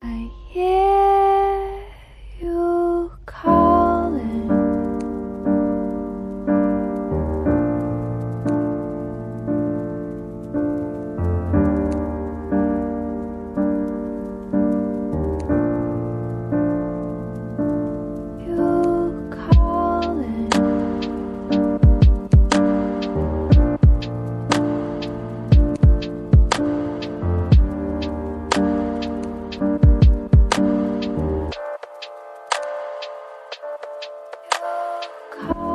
Bye. Come.